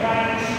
This